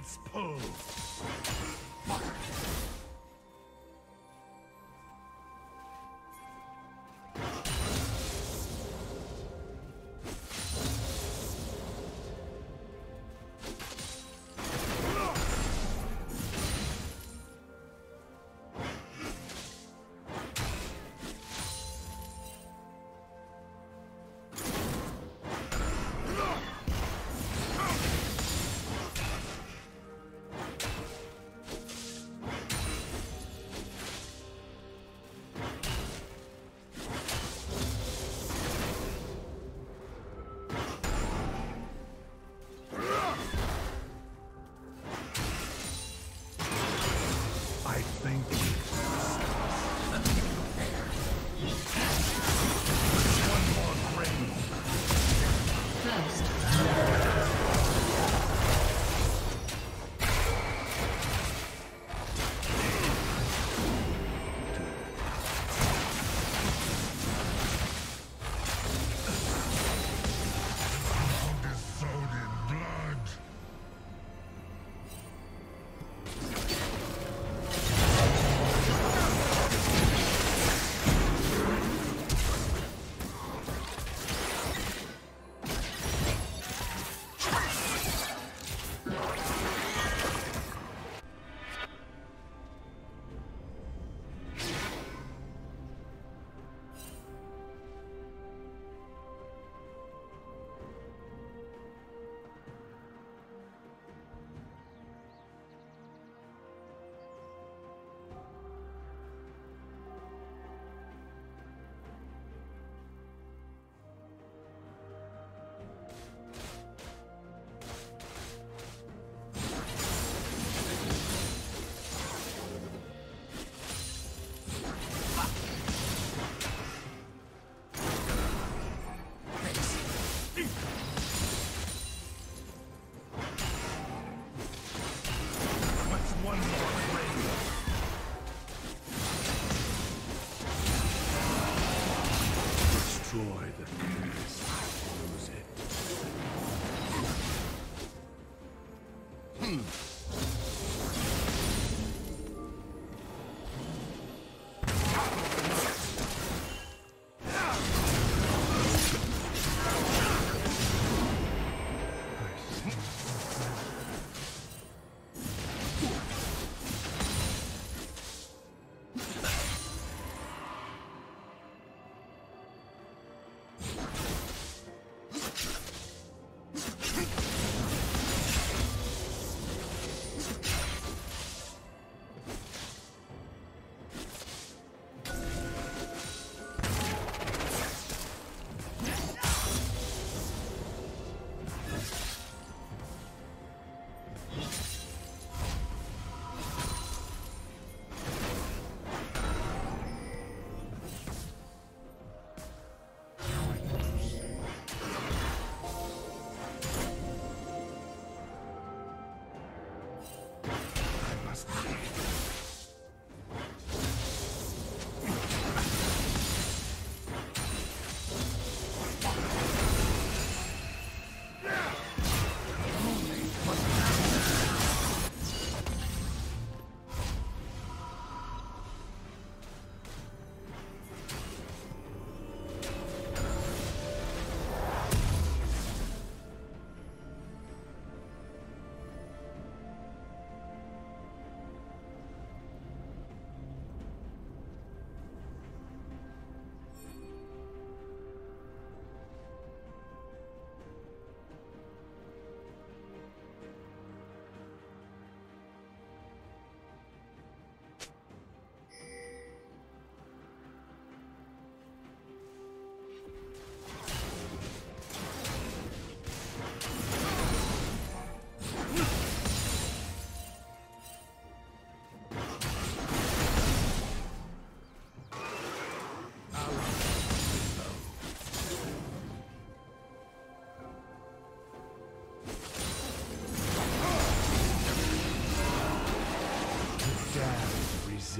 Its pull.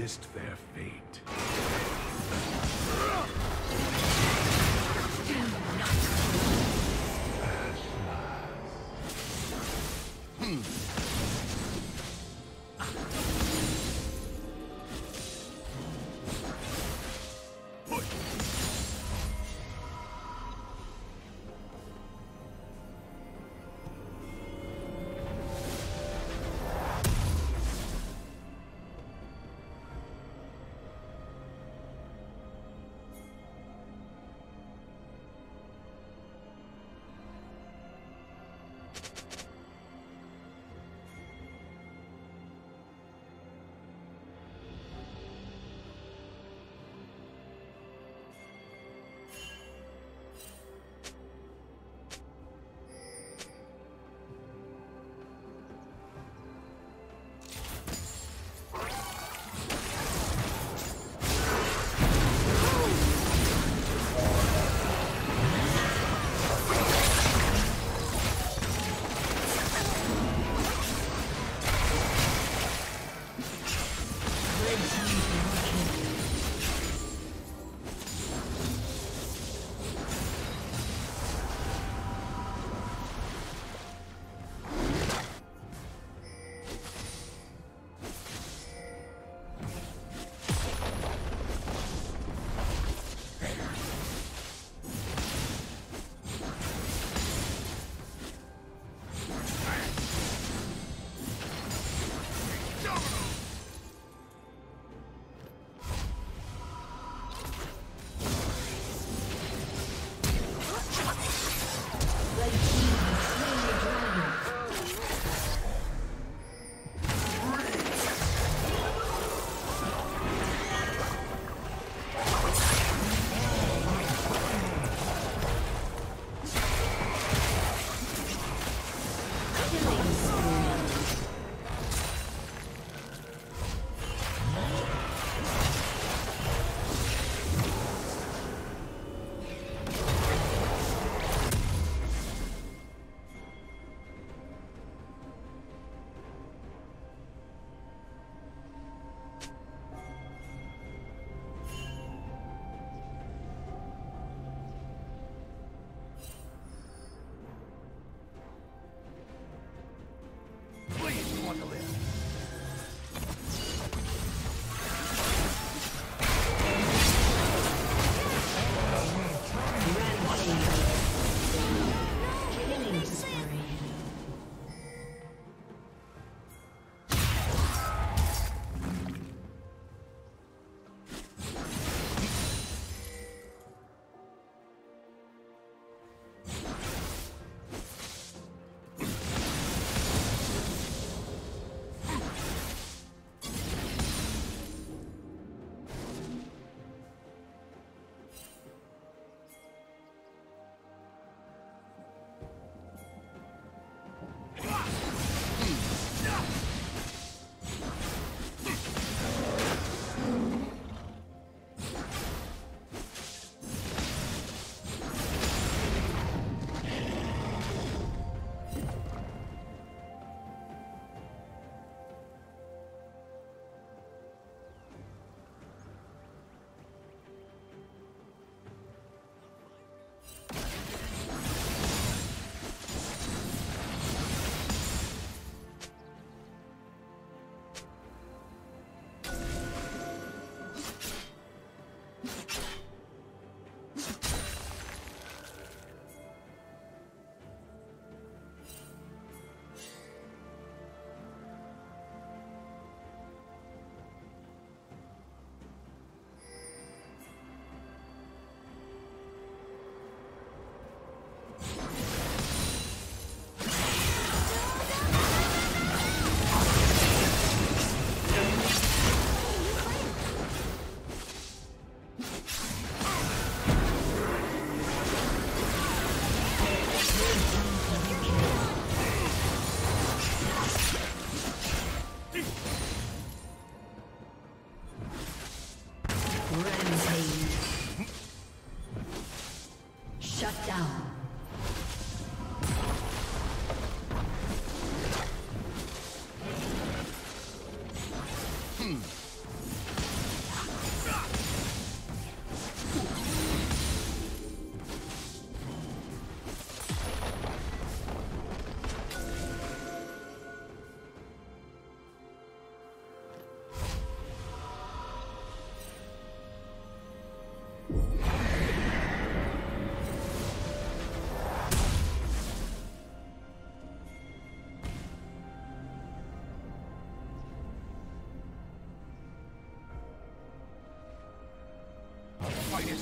Resist their fate.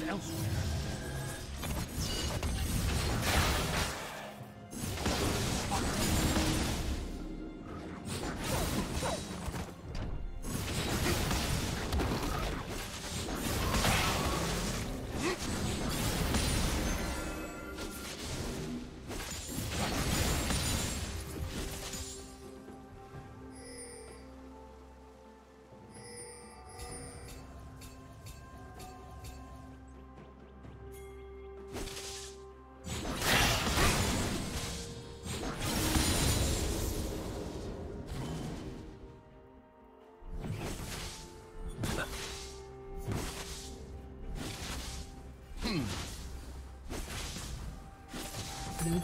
Elsewhere.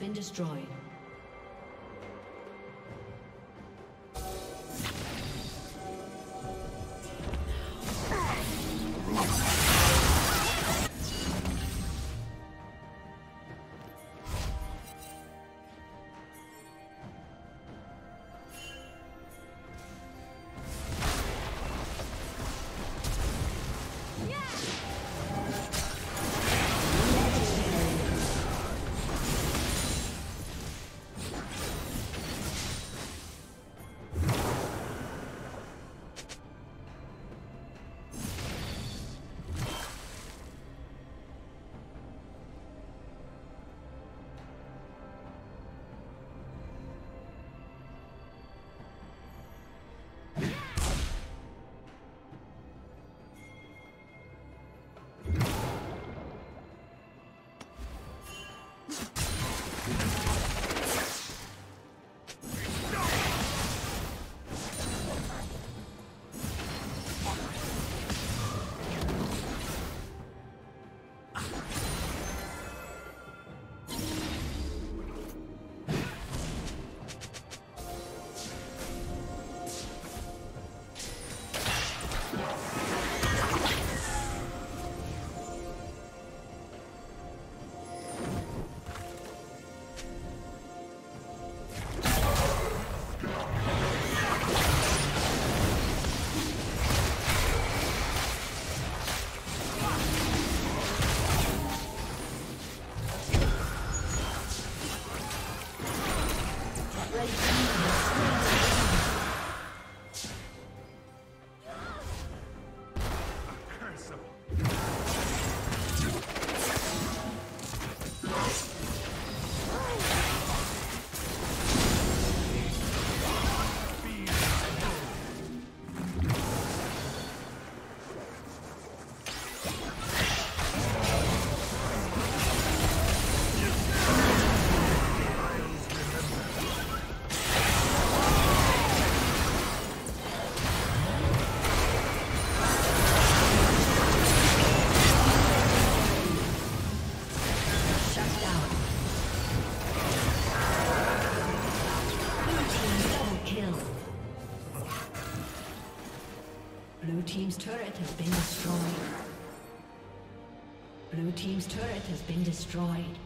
Team's destroyed.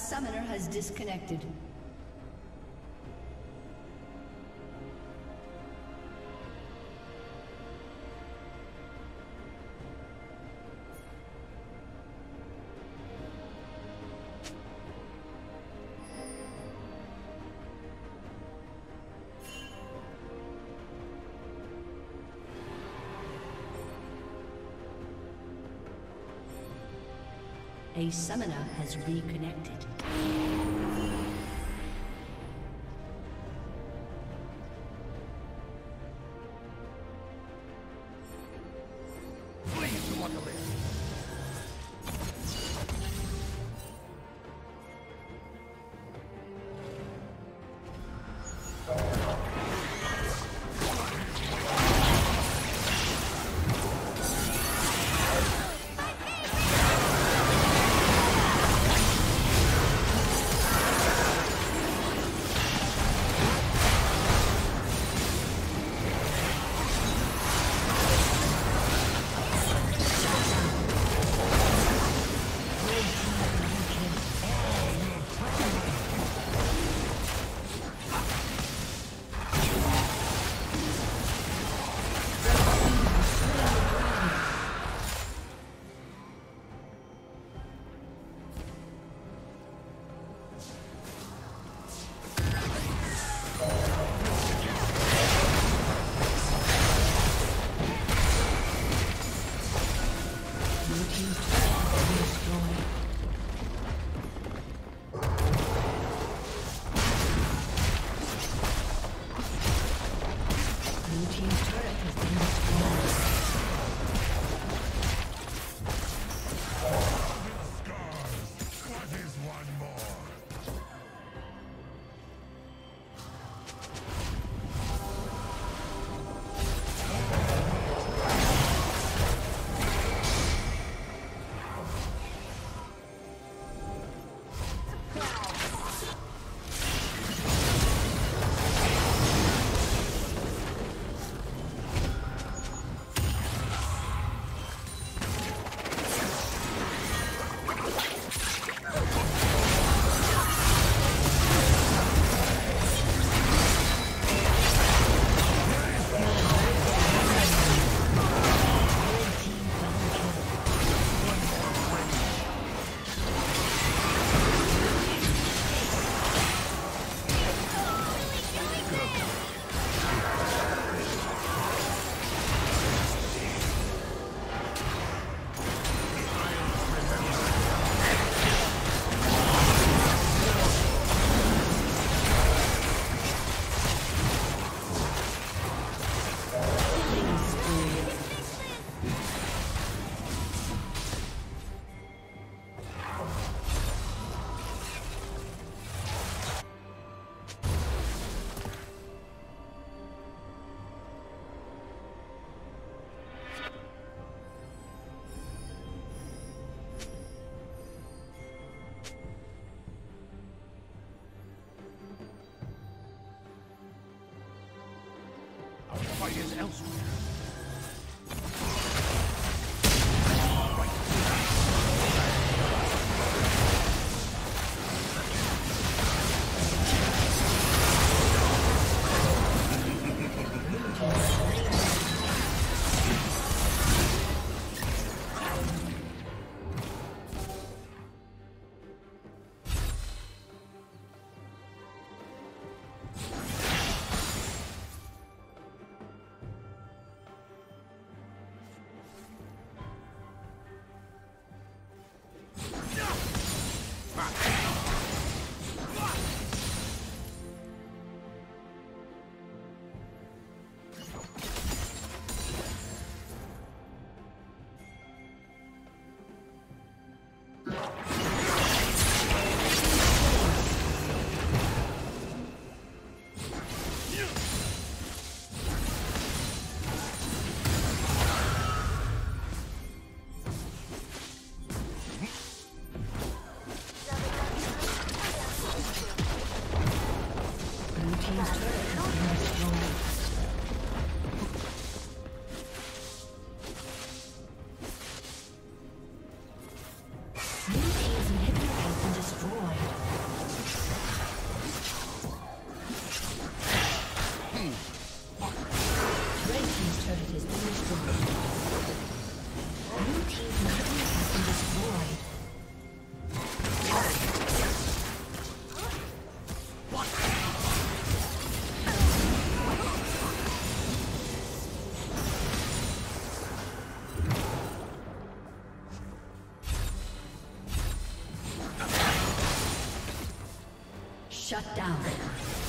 Summoner has disconnected. A summoner has reconnected. Is elsewhere. Shut down.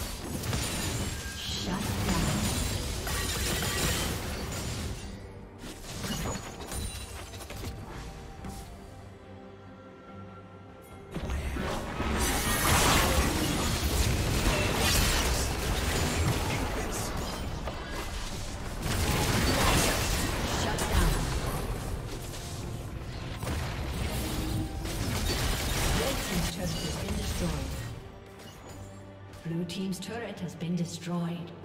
Destroyed.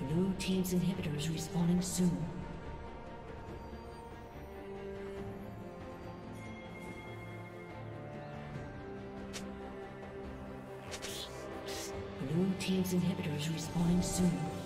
Blue Team's inhibitor is respawning soon. Blue Team's inhibitor is respawning soon.